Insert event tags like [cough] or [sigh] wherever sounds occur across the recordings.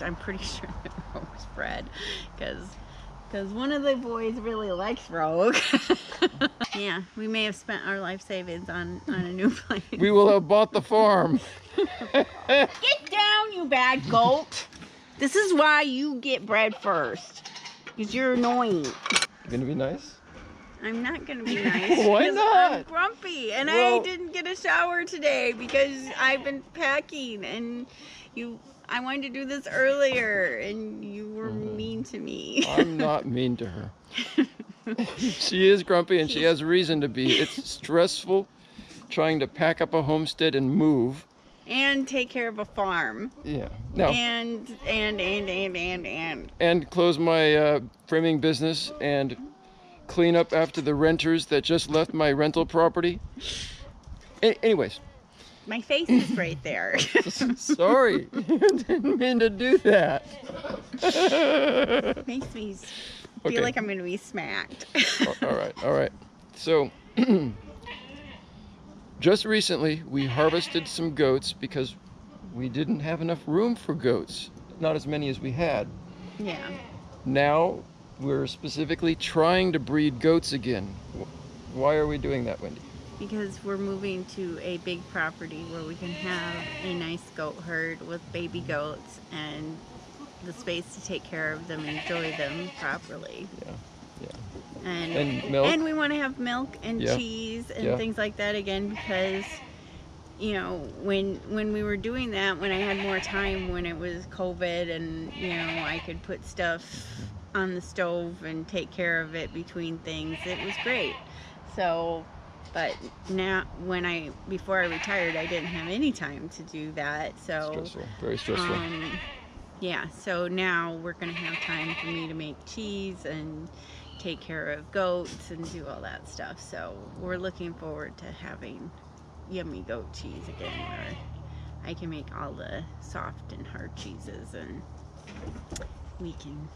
I'm pretty [laughs] sure that Rogue's bred because because one of the boys really likes Rogue. [laughs] yeah, we may have spent our life savings on on a new [laughs] place. We will have bought the farm. Get down, you bad goat. This is why you get bred first. Because you're annoying. You gonna be nice? I'm not gonna be nice. why not? I'm grumpy, and I didn't get a shower today because I've been packing, and you. I wanted to do this earlier, and you were Mm-hmm. mean to me. I'm not [laughs] mean to her. she is grumpy and she has reason to be. It's stressful trying to pack up a homestead and move. and take care of a farm, Yeah. Now, and and and and and and. and close my uh, framing business and clean up after the renters that just left my rental property. A- anyways, My face is right there. [laughs] sorry. [laughs] Didn't mean to do that. Makes me feel Okay. like I'm gonna be smacked. all right, all right. So, [clears throat] just recently we harvested some goats because we didn't have enough room for goats, not as many as we had. yeah. Now we're specifically trying to breed goats again. Why are we doing that, Wendy? Because we're moving to a big property where we can have a nice goat herd with baby goats and the space to take care of them, enjoy them properly. Yeah, yeah. And And milk? and we want to have milk and Yeah. cheese and Yeah. things like that again because you know when when we were doing that when I had more time when it was COVID and you know I could put stuff on the stove and take care of it between things it was great so but now when I before I retired I didn't have any time to do that so Stressful, very stressful. um, yeah, so now we're gonna have time for me to make cheese and take care of goats and do all that stuff. So we're looking forward to having yummy goat cheese again, where I can make all the soft and hard cheeses and we can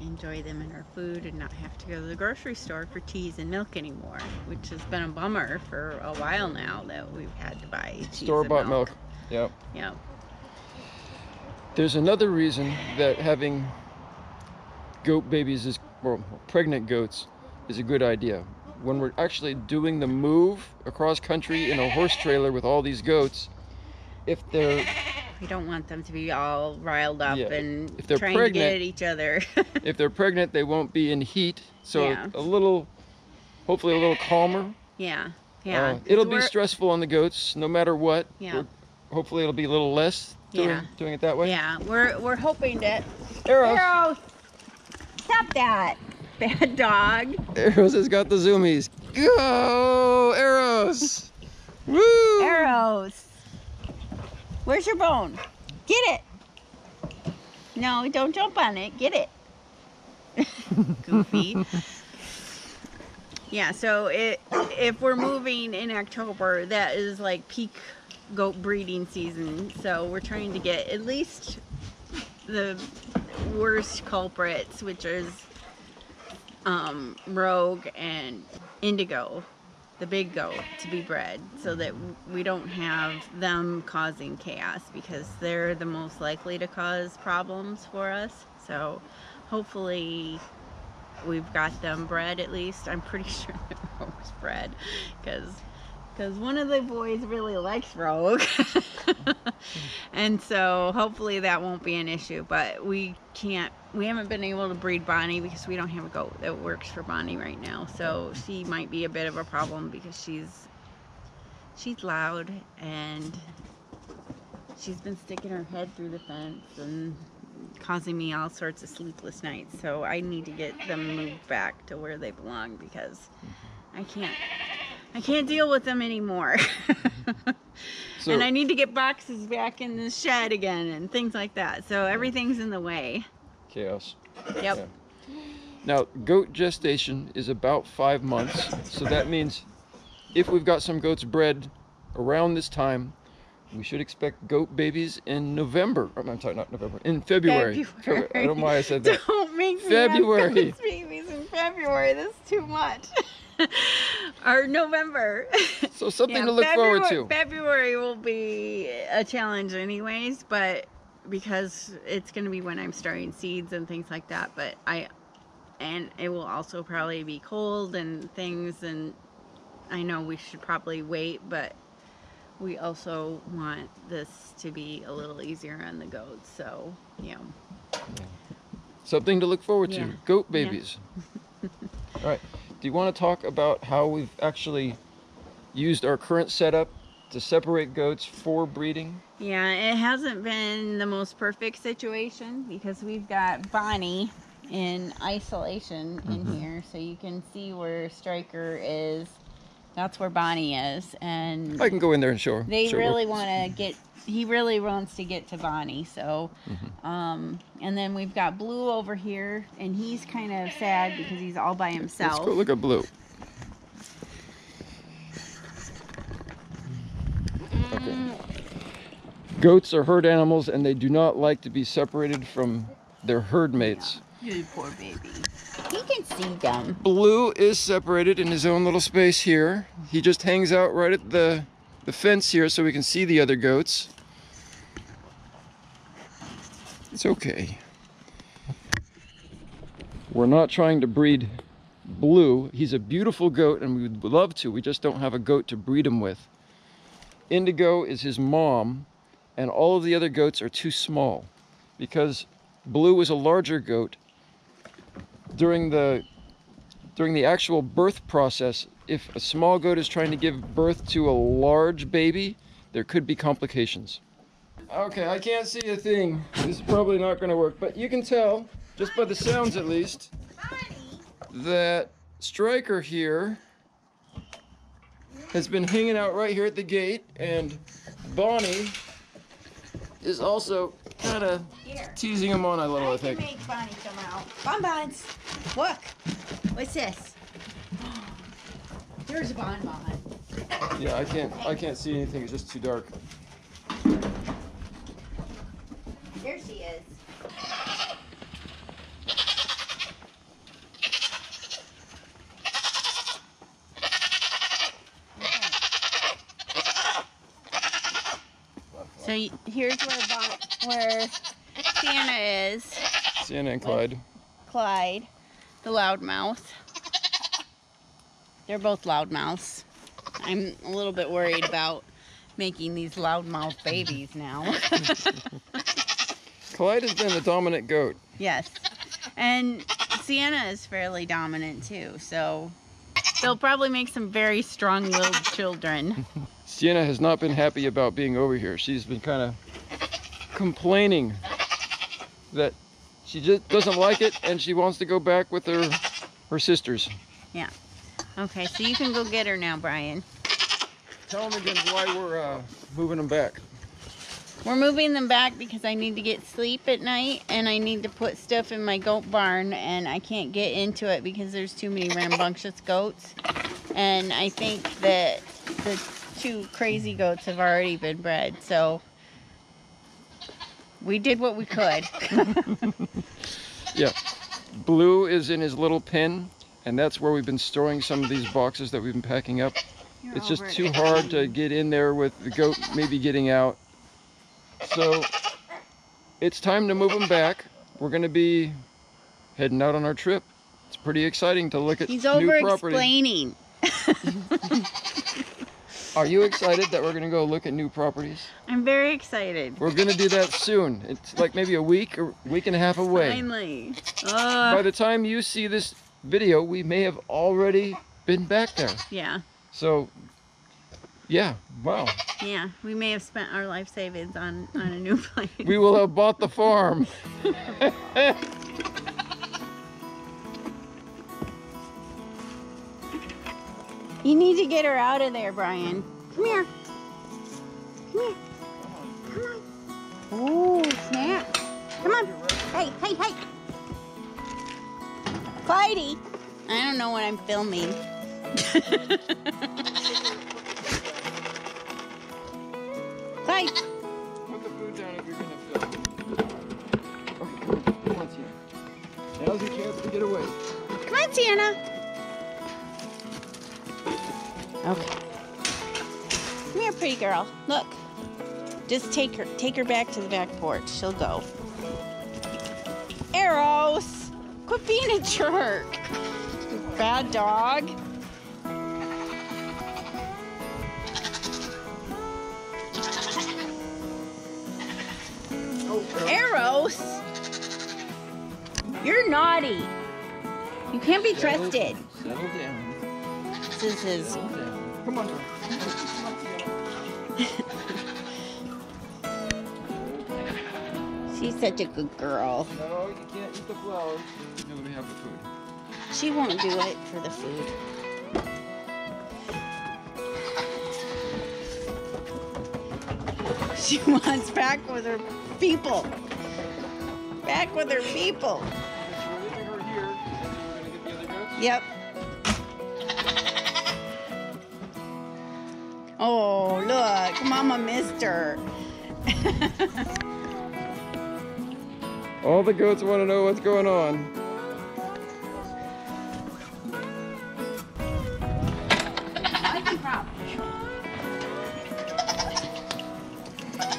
enjoy them in our food and not have to go to the grocery store for cheese and milk anymore, which has been a bummer for a while now that we've had to buy Store-bought milk. Yep. Yep. There's another reason that having goat babies is, or pregnant goats, is a good idea. When we're actually doing the move across country in a horse trailer with all these goats, if they're We don't want them to be all riled up Yeah, and if they're trying to get at each other. [laughs] if they're pregnant, they won't be in heat. So Yeah. a little, hopefully a little calmer. yeah, yeah. Uh, it'll be stressful on the goats, no matter what. Yeah. We're- hopefully it'll be a little less doing, Yeah. doing it that way. Yeah, we're we're hoping that. Arrows. Arrows, stop that, [laughs] bad dog. Arrows has got the zoomies. Go, Arrows! [laughs] Woo! Arrows. Where's your bone? Get it. No, don't jump on it. Get it. [laughs] Goofy. Yeah, so it, if we're moving in October, that is like peak goat breeding season. So we're trying to get at least the worst culprits, which is um, rogue and indigo, the big goat, to be bred, so that we don't have them causing chaos because they're the most likely to cause problems for us. So hopefully we've got them bred at least. I'm pretty [laughs] sure that Rogue's bred because because one of the boys really likes Rogue. [laughs] and so hopefully that won't be an issue. But we can't, we haven't been able to breed Bonnie because we don't have a goat that works for Bonnie right now. So she might be a bit of a problem because she's, she's loud and she's been sticking her head through the fence and causing me all sorts of sleepless nights. So I need to get them moved back to where they belong because I can't I can't deal with them anymore. [laughs] So- and I need to get boxes back in the shed again and things like that. So everything's in the way. Chaos. Yep. Now, goat gestation is about five months, so that means if we've got some goats bred around this time, we should expect goat babies in November. Oh, I'm sorry, not November. In February. February. I don't know why I said that. [laughs] Don't make me February. have goats babies in February. That's too much. [laughs] or November. So something Yeah, to look forward to. February will be a challenge anyways, but because it's going to be when I'm starting seeds and things like that. But I, and it will also probably be cold and things. And I know we should probably wait, but we also want this to be a little easier on the goats. So, yeah. Something to look forward to. Yeah. Goat Yeah. babies. [laughs] All right. Do you want to talk about how we've actually used our current setup to separate goats for breeding? Yeah, it hasn't been the most perfect situation because we've got Bonnie in isolation in Mhm. here. So you can see where Striker is. That's where Bonnie is. And I can go in there and show her. they show really want to get, he really wants to get to Bonnie. So, Mhm. um, and then we've got Blue over here and he's kind of sad because he's all by himself. Let's go look at Blue. Goats are herd animals and they do not like to be separated from their herd mates. Good poor baby. He can see them. Blue is separated in his own little space here. He just hangs out right at the, the fence here so we can see the other goats. It's okay. We're not trying to breed Blue. He's a beautiful goat and we would love to. We just don't have a goat to breed him with. Indigo is his mom and all of the other goats are too small because Blue is a larger goat during the during the actual birth process, if a small goat is trying to give birth to a large baby, there could be complications. Okay, I can't see a thing. This is probably not going to work, but you can tell, just by the sounds at least, that Striker here has been hanging out right here at the gate, and Bonnie is also kind of teasing him on a little, I I think. make Bonnie come out. Bonbons. Look. What's this? [gasps] There's a bonbon. Yeah, I can't. I can't see anything. It's just too dark. There she is. So here's where bon- where Sienna is. Sienna and Clyde. Clyde, the loudmouth. They're both loudmouths. I'm a little bit worried about making these loudmouth babies now. [laughs] Clyde has been the dominant goat. yes. And Sienna is fairly dominant too, so they'll probably make some very strong willed children. [laughs] Sienna has not been happy about being over here. She's been kind of complaining that she just doesn't like it and she wants to go back with her her sisters. Yeah. Okay, so you can go get her now, Brian. Tell them again why we're uh, moving them back. We're moving them back because I need to get sleep at night and I need to put stuff in my goat barn and I can't get into it because there's too many rambunctious goats. And I think that the two crazy goats have already been bred, so we did what we could. [laughs] Yeah. Blue is in his little pen and that's where we've been storing some of these boxes that we've been packing up. It's just too hard to get in there with the goat maybe getting out. So it's time to move him back. We're going to be heading out on our trip. It's pretty exciting to look at He's new over property. explaining. [laughs] Are you excited that we're going to go look at new properties? I'm very excited. We're going to do that soon. It's like maybe a week or week and a half away. Finally. By Uh, the time you see this video, we may have already been back there. yeah, So, yeah, wow. yeah. We may have spent our life savings on, on a new [laughs] place. We will have bought the farm. [laughs] You need to get her out of there, Brian. Come here. Come here. Come on. Ooh, snap. Come on. Hey, hey, hey. Clyde. I don't know what I'm filming. [laughs] Clyde. Put the food down if you're gonna film. Okay, come on, come on, Tina. Now's your chance to get away. Come on, Sienna. Okay. Come here, pretty girl. Look. Just take her take her back to the back porch. She'll go. Eros! Quit being a jerk. You Bad dog. Eros! You're naughty. You can't be trusted. Settle down. This is his Settle down. Come on. She's such a good girl. No, you can't eat the flowers. No, let me have the food. She won't do it for the food. [laughs] She wants back with her people. Back with her people. Okay, Oh, look. Mama missed her. [laughs] All the goats want to know what's going on.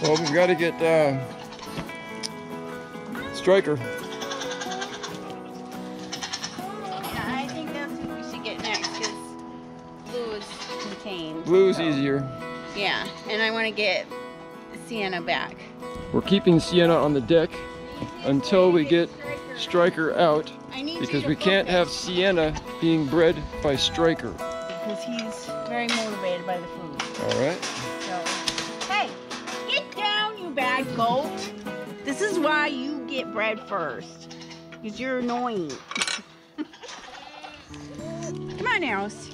Well, we've got to get uh, Striker. So- easier. Yeah, and I want to get Sienna back. We're keeping Sienna on the deck until we get Striker out I need you because we can't have Sienna being bred by Striker. because he's very motivated by the food. All right. So, hey, get down, you bad goat. This is why you get bred first, because you're annoying. [laughs] Come on, Eros.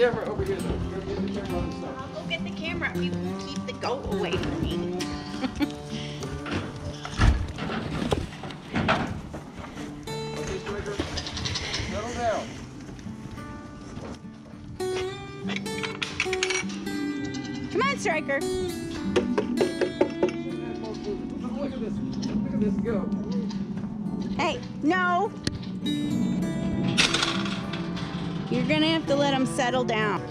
camera over here though. Go get the camera on the. I'll go get the camera. if You keep the goat away from me. Okay, Striker. Settle down. Come on, Striker. Look at this. Look at this go. Hey, no. Gonna have to let him settle down.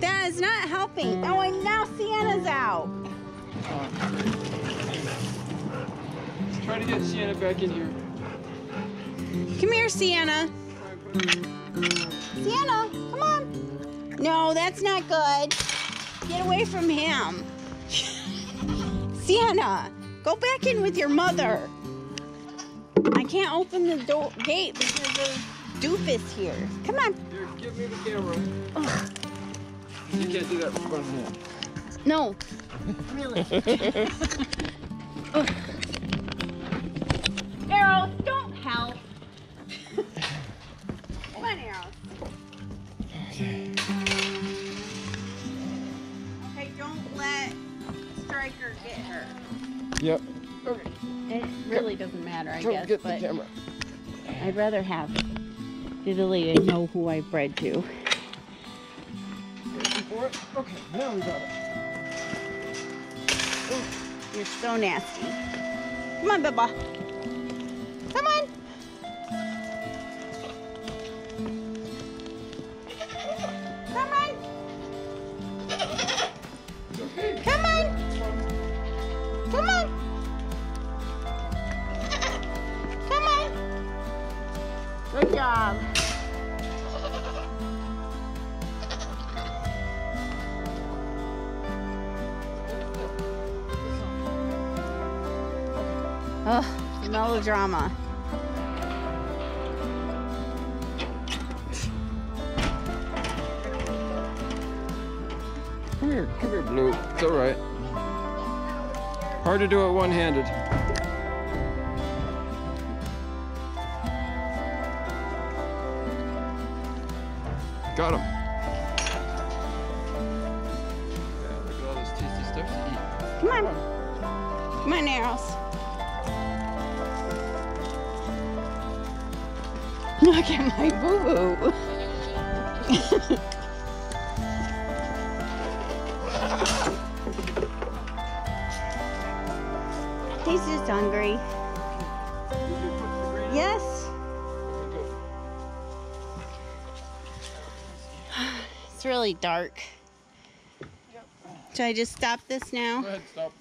That is not helping. Oh, and now Sienna's out. Try to get Sienna back in here. Come here, Sienna. Try and put her- Sienna, come on. No, that's not good. Get away from him. [laughs] Sienna, go back in with your mother. I can't open the door gate because of doofus here. Come on. Here, give me the camera. Ugh, You can't do that with one hand. no, really. [laughs] Arrow, don't help. Come on, Arrow. Okay. Okay, don't let Striker get her. Yep. Okay. It really doesn't matter, I Come guess, but camera. I'd rather have ability to know who I bred to. For it? Okay, now we got it. Oh, you're so nasty. Come on, Bubba. Come on. Come on. Okay. Come on. Come on. Come on. Good job. Oh, melodrama. Come here, come here, Blue. It's all right. Hard to do it one-handed. Got him. look at all this tasty stuff to eat. Come on. Come on, Arrows. Look at my boo boo. He's just hungry. Yes. It's really dark. Should I just stop this now? Go ahead, stop.